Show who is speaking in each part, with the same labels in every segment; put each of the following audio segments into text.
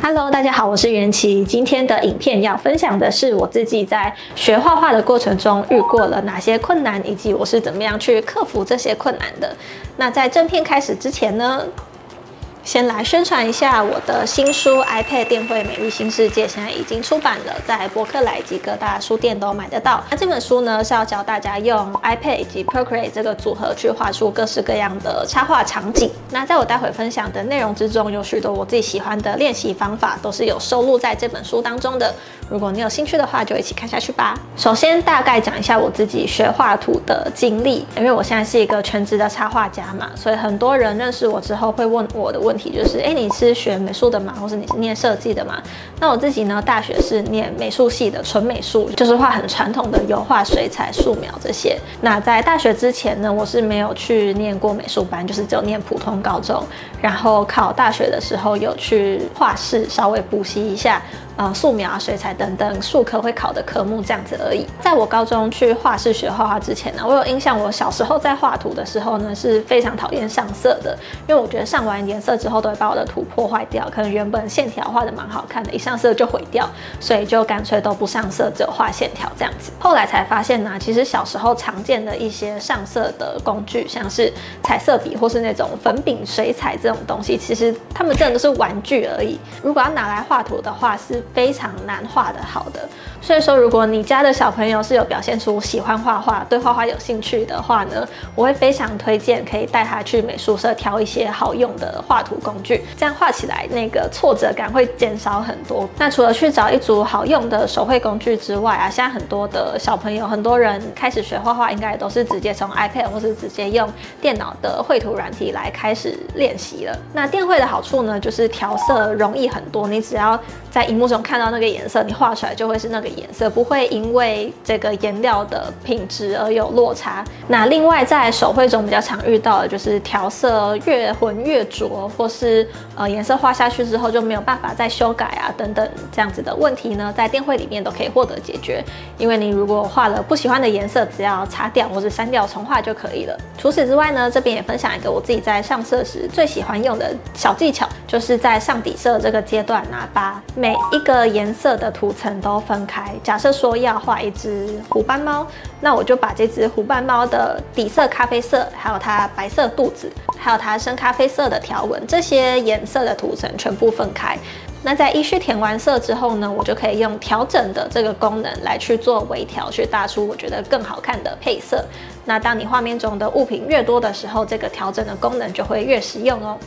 Speaker 1: Hello，大家好，我是袁琪。今天的影片要分享的是我自己在学画画的过程中遇过了哪些困难，以及我是怎么样去克服这些困难的。那在正片开始之前呢？先来宣传一下我的新书《iPad 电绘美丽新世界》，现在已经出版了，在博客来及各大书店都买得到。那这本书呢是要教大家用 iPad 以及 Procreate 这个组合去画出各式各样的插画场景。那在我待会分享的内容之中，有许多我自己喜欢的练习方法，都是有收录在这本书当中的。如果你有兴趣的话，就一起看下去吧。首先大概讲一下我自己学画图的经历，因为我现在是一个全职的插画家嘛，所以很多人认识我之后会问我的问就是，哎，你是学美术的嘛？或是你是念设计的嘛？那我自己呢，大学是念美术系的，纯美术，就是画很传统的油画、水彩、素描这些。那在大学之前呢，我是没有去念过美术班，就是只有念普通高中。然后考大学的时候有去画室稍微补习一下。呃，素描啊、水彩等等，数科会考的科目这样子而已。在我高中去画室学画画之前呢，我有印象，我小时候在画图的时候呢，是非常讨厌上色的，因为我觉得上完颜色之后都会把我的图破坏掉，可能原本线条画的蛮好看的，一上色就毁掉，所以就干脆都不上色，只有画线条这样子。后来才发现呢，其实小时候常见的一些上色的工具，像是彩色笔或是那种粉饼、水彩这种东西，其实它们真的都是玩具而已。如果要拿来画图的话，是非常难画的好的，所以说如果你家的小朋友是有表现出喜欢画画、对画画有兴趣的话呢，我会非常推荐可以带他去美术社挑一些好用的画图工具，这样画起来那个挫折感会减少很多。那除了去找一组好用的手绘工具之外啊，现在很多的小朋友、很多人开始学画画，应该也都是直接从 iPad 或是直接用电脑的绘图软体来开始练习了。那电绘的好处呢，就是调色容易很多，你只要在荧幕中看到那。个颜色你画出来就会是那个颜色，不会因为这个颜料的品质而有落差。那另外在手绘中比较常遇到的就是调色越浑越浊，或是呃颜色画下去之后就没有办法再修改啊等等这样子的问题呢，在电绘里面都可以获得解决。因为你如果画了不喜欢的颜色，只要擦掉或者删掉重画就可以了。除此之外呢，这边也分享一个我自己在上色时最喜欢用的小技巧，就是在上底色这个阶段呢，把每一个颜色的涂层都分开。假设说要画一只虎斑猫，那我就把这只虎斑猫的底色咖啡色，还有它白色肚子，还有它深咖啡色的条纹，这些颜色的涂层全部分开。那在依序填完色之后呢，我就可以用调整的这个功能来去做微调，去搭出我觉得更好看的配色。那当你画面中的物品越多的时候，这个调整的功能就会越实用哦。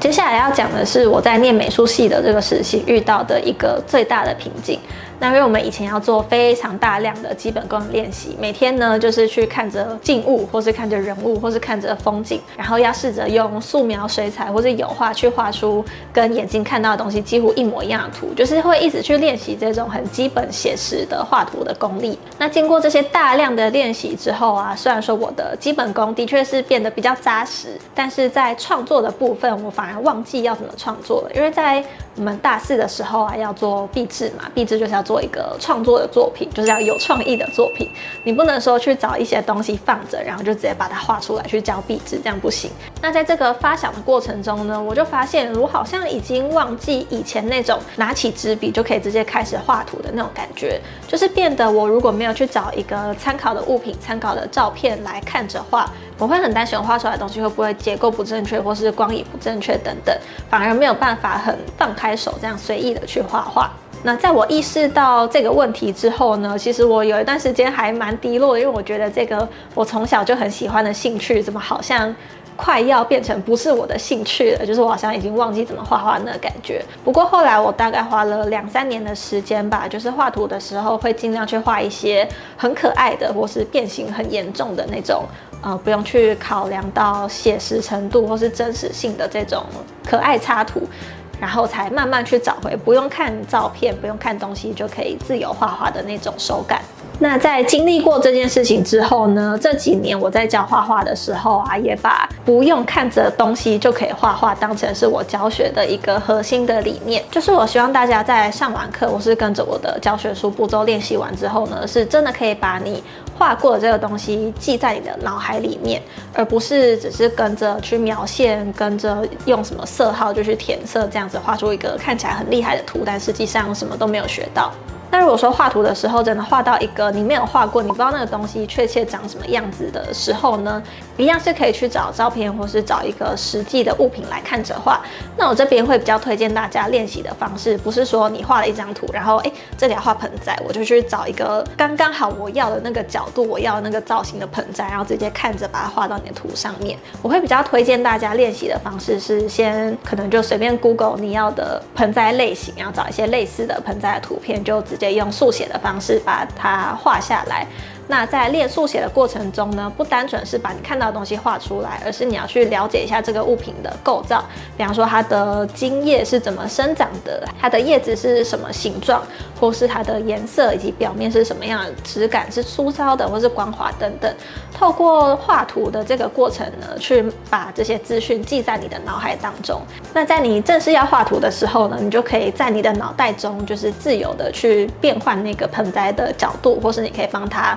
Speaker 1: 接下来要讲的是我在念美术系的这个时期遇到的一个最大的瓶颈。那因为我们以前要做非常大量的基本功练习，每天呢就是去看着静物，或是看着人物，或是看着风景，然后要试着用素描、水彩或者油画去画出跟眼睛看到的东西几乎一模一样的图，就是会一直去练习这种很基本写实的画图的功力。那经过这些大量的练习之后啊，虽然说我的基本功的确是变得比较扎实，但是在创作的部分，我反而忘记要怎么创作了，因为在我们大四的时候啊，要做毕制嘛，毕制就是要做一个创作的作品，就是要有创意的作品。你不能说去找一些东西放着，然后就直接把它画出来去交壁纸，这样不行。那在这个发想的过程中呢，我就发现我好像已经忘记以前那种拿起纸笔就可以直接开始画图的那种感觉，就是变得我如果没有去找一个参考的物品、参考的照片来看着画。我会很担心画出来的东西会不会结构不正确，或是光影不正确等等，反而没有办法很放开手这样随意的去画画。那在我意识到这个问题之后呢，其实我有一段时间还蛮低落，因为我觉得这个我从小就很喜欢的兴趣，怎么好像快要变成不是我的兴趣了？就是我好像已经忘记怎么画画那感觉。不过后来我大概花了两三年的时间吧，就是画图的时候会尽量去画一些很可爱的，或是变形很严重的那种。呃，不用去考量到写实程度或是真实性的这种可爱插图，然后才慢慢去找回不用看照片、不用看东西就可以自由画画的那种手感。那在经历过这件事情之后呢？这几年我在教画画的时候啊，也把不用看着东西就可以画画当成是我教学的一个核心的理念。就是我希望大家在上完课，或是跟着我的教学书步骤练习完之后呢，是真的可以把你。画过的这个东西记在你的脑海里面，而不是只是跟着去描线，跟着用什么色号就去填色，这样子画出一个看起来很厉害的图，但实际上什么都没有学到。那如果说画图的时候真的画到一个你没有画过，你不知道那个东西确切长什么样子的时候呢，一样是可以去找照片或是找一个实际的物品来看着画。那我这边会比较推荐大家练习的方式，不是说你画了一张图，然后哎这里要画盆栽，我就去找一个刚刚好我要的那个角度，我要的那个造型的盆栽，然后直接看着把它画到你的图上面。我会比较推荐大家练习的方式是先可能就随便 Google 你要的盆栽类型，然后找一些类似的盆栽的图片，就直接用速写的方式把它画下来。那在练速写的过程中呢，不单纯是把你看到的东西画出来，而是你要去了解一下这个物品的构造，比方说它的茎叶是怎么生长的，它的叶子是什么形状，或是它的颜色以及表面是什么样的质感，是粗糙的或是光滑等等。透过画图的这个过程呢，去把这些资讯记在你的脑海当中。那在你正式要画图的时候呢，你就可以在你的脑袋中就是自由的去变换那个盆栽的角度，或是你可以帮它。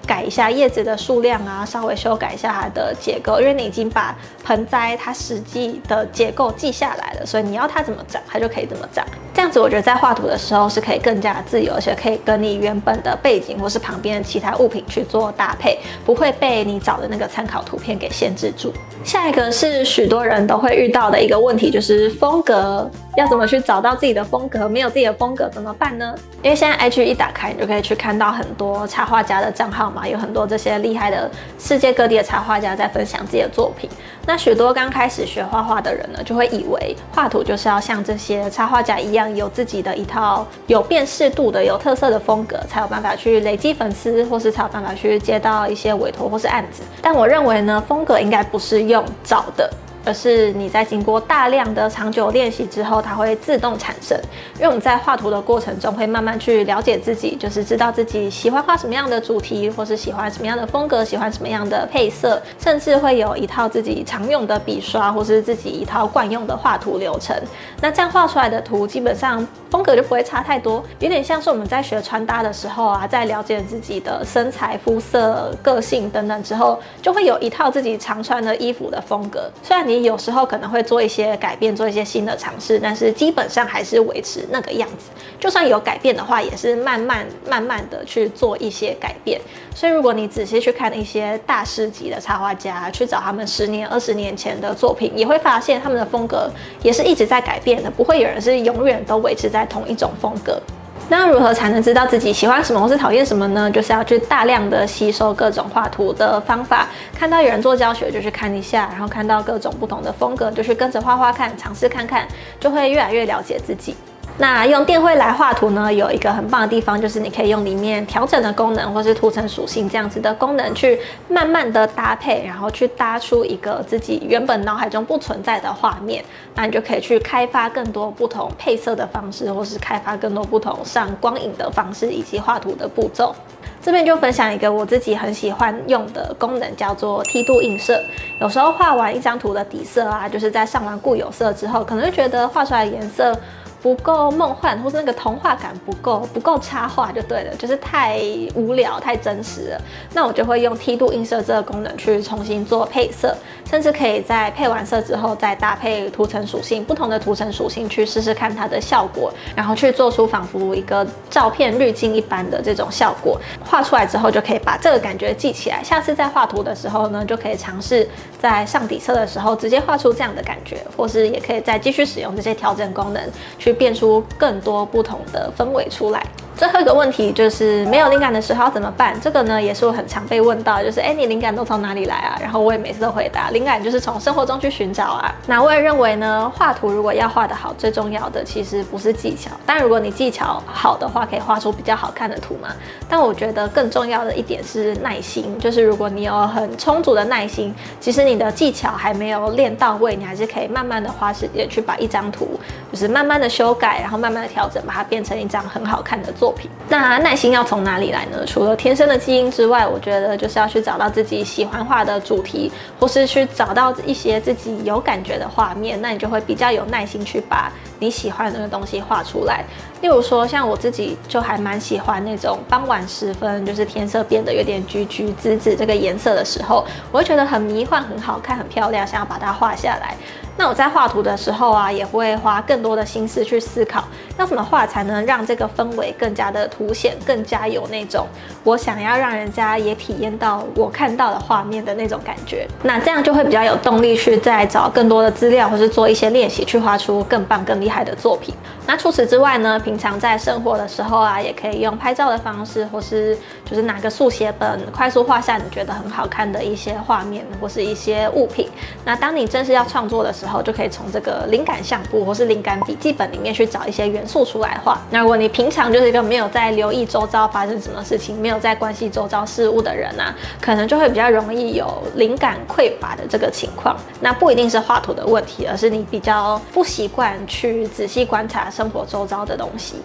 Speaker 1: 改一下叶子的数量啊，稍微修改一下它的结构，因为你已经把盆栽它实际的结构记下来了，所以你要它怎么长，它就可以怎么长。这样子，我觉得在画图的时候是可以更加自由，而且可以跟你原本的背景或是旁边的其他物品去做搭配，不会被你找的那个参考图片给限制住。下一个是许多人都会遇到的一个问题，就是风格。要怎么去找到自己的风格？没有自己的风格怎么办呢？因为现在 IG 一打开，你就可以去看到很多插画家的账号嘛，有很多这些厉害的世界各地的插画家在分享自己的作品。那许多刚开始学画画的人呢，就会以为画图就是要像这些插画家一样，有自己的一套有辨识度的、有特色的风格，才有办法去累积粉丝，或是才有办法去接到一些委托或是案子。但我认为呢，风格应该不是用找的。而是你在经过大量的长久练习之后，它会自动产生。因为我们在画图的过程中，会慢慢去了解自己，就是知道自己喜欢画什么样的主题，或是喜欢什么样的风格，喜欢什么样的配色，甚至会有一套自己常用的笔刷，或是自己一套惯用的画图流程。那这样画出来的图，基本上风格就不会差太多，有点像是我们在学穿搭的时候啊，在了解自己的身材、肤色、个性等等之后，就会有一套自己常穿的衣服的风格。虽然你。你有时候可能会做一些改变，做一些新的尝试，但是基本上还是维持那个样子。就算有改变的话，也是慢慢慢慢的去做一些改变。所以，如果你仔细去看一些大师级的插画家，去找他们十年、二十年前的作品，也会发现他们的风格也是一直在改变的，不会有人是永远都维持在同一种风格。那如何才能知道自己喜欢什么或是讨厌什么呢？就是要去大量的吸收各种画图的方法，看到有人做教学就去看一下，然后看到各种不同的风格就去跟着画画看，尝试看看，就会越来越了解自己。那用电绘来画图呢，有一个很棒的地方，就是你可以用里面调整的功能，或是图层属性这样子的功能，去慢慢的搭配，然后去搭出一个自己原本脑海中不存在的画面。那你就可以去开发更多不同配色的方式，或是开发更多不同上光影的方式，以及画图的步骤。这边就分享一个我自己很喜欢用的功能，叫做梯度映射。有时候画完一张图的底色啊，就是在上完固有色之后，可能会觉得画出来的颜色。不够梦幻，或是那个童话感不够，不够插画就对了，就是太无聊、太真实了。那我就会用梯度映射这个功能去重新做配色，甚至可以在配完色之后再搭配图层属性，不同的图层属性去试试看它的效果，然后去做出仿佛一个照片滤镜一般的这种效果。画出来之后就可以把这个感觉记起来，下次在画图的时候呢，就可以尝试在上底色的时候直接画出这样的感觉，或是也可以再继续使用这些调整功能去。变出更多不同的氛围出来。最后一个问题就是没有灵感的时候怎么办？这个呢也是我很常被问到，就是哎，你灵感都从哪里来啊？然后我也每次都回答，灵感就是从生活中去寻找啊。那我也认为呢，画图如果要画得好，最重要的其实不是技巧，但如果你技巧好的话，可以画出比较好看的图嘛。但我觉得更重要的一点是耐心，就是如果你有很充足的耐心，其实你的技巧还没有练到位，你还是可以慢慢的花时间去把一张图，就是慢慢的修改，然后慢慢的调整，把它变成一张很好看的。作品。那耐心要从哪里来呢？除了天生的基因之外，我觉得就是要去找到自己喜欢画的主题，或是去找到一些自己有感觉的画面，那你就会比较有耐心去把你喜欢的那个东西画出来。例如说，像我自己就还蛮喜欢那种傍晚时分，就是天色变得有点橘橘紫紫这个颜色的时候，我会觉得很迷幻、很好看、很漂亮，想要把它画下来。那我在画图的时候啊，也会花更多的心思去思考，要怎么画才能让这个氛围更加的凸显，更加有那种我想要让人家也体验到我看到的画面的那种感觉。那这样就会比较有动力去再找更多的资料，或是做一些练习，去画出更棒、更厉的作品。那除此之外呢，平常在生活的时候啊，也可以用拍照的方式，或是就是拿个速写本，快速画下你觉得很好看的一些画面，或是一些物品。那当你正式要创作的时候，就可以从这个灵感相簿或是灵感笔记本里面去找一些元素出来画。那如果你平常就是一个没有在留意周遭发生什么事情，没有在关系周遭事物的人啊，可能就会比较容易有灵感匮乏的这个情况。那不一定是画图的问题，而是你比较不习惯去仔细观察。生活周遭的东西。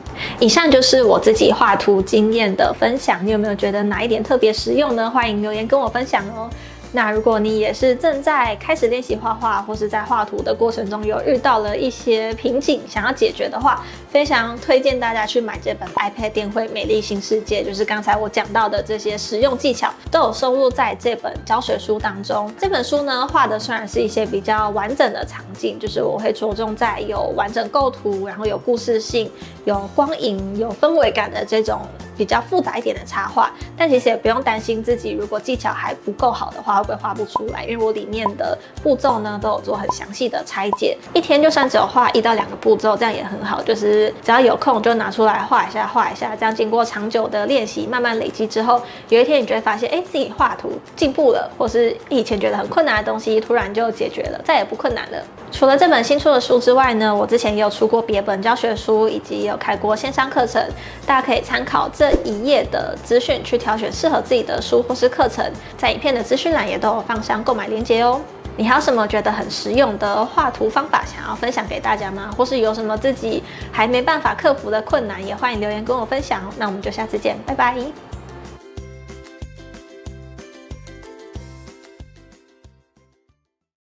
Speaker 1: 以上就是我自己画图经验的分享，你有没有觉得哪一点特别实用呢？欢迎留言跟我分享哦。那如果你也是正在开始练习画画，或是在画图的过程中有遇到了一些瓶颈，想要解决的话，非常推荐大家去买这本 iPad 电绘美丽新世界。就是刚才我讲到的这些实用技巧，都有收录在这本教学书当中。这本书呢，画的虽然是一些比较完整的场景，就是我会着重在有完整构图，然后有故事性、有光影、有氛围感的这种。比较复杂一点的插画，但其实也不用担心自己如果技巧还不够好的话，会不会画不出来？因为我里面的步骤呢都有做很详细的拆解，一天就算只有画一到两个步骤，这样也很好。就是只要有空就拿出来画一下，画一下，这样经过长久的练习，慢慢累积之后，有一天你就会发现，哎，自己画图进步了，或是以前觉得很困难的东西，突然就解决了，再也不困难了。除了这本新出的书之外呢，我之前也有出过别本教学书，以及有开过线上课程，大家可以参考这一页的资讯去挑选适合自己的书或是课程，在影片的资讯栏也都有放上购买链接哦。你还有什么觉得很实用的画图方法想要分享给大家吗？或是有什么自己还没办法克服的困难，也欢迎留言跟我分享。那我们就下次见，拜拜。